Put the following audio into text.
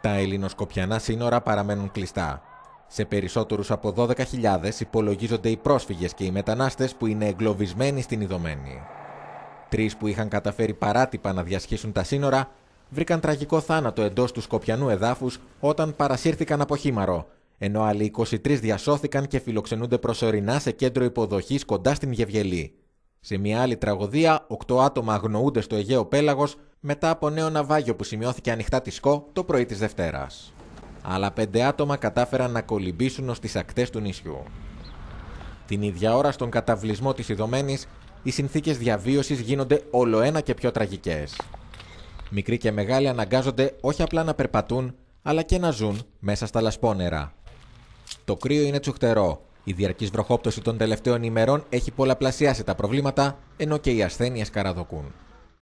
Τα ελληνοσκοπιανά σύνορα παραμένουν κλειστά. Σε περισσότερους από 12.000 υπολογίζονται οι πρόσφυγες και οι μετανάστες που είναι εγκλωβισμένοι στην Ιδωμένη. Τρεις που είχαν καταφέρει παράτυπα να διασχίσουν τα σύνορα βρήκαν τραγικό θάνατο εντός του Σκοπιανού εδάφους όταν παρασύρθηκαν από χήμαρο, ενώ άλλοι 23 διασώθηκαν και φιλοξενούνται προσωρινά σε κέντρο υποδοχής κοντά στην Γευγελή. Σε μια άλλη τραγωδία, 8 άτομα αγνοούνται στο Αιγαίο Πέλαγος μετά από νέο ναυάγιο που σημειώθηκε ανοιχτά τη ΣΚΟ το πρωί της Δευτέρας. Άλλα 5 άτομα κατάφεραν να κολυμπήσουν ως τις ακτές του νησιού. Την ίδια ώρα στον καταβλισμό της Ιδωμένης, οι συνθήκες διαβίωσης γίνονται όλο ένα και πιο τραγικές. Μικροί και μεγάλοι αναγκάζονται όχι απλά να περπατούν, αλλά και να ζουν μέσα στα λασπόνερα. Το κρύο είναι τσουχτερό. Η διαρκής βροχόπτωση των τελευταίων ημερών έχει πολλαπλασιάσει τα προβλήματα, ενώ και οι ασθένειες καραδοκούν.